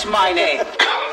What's my name?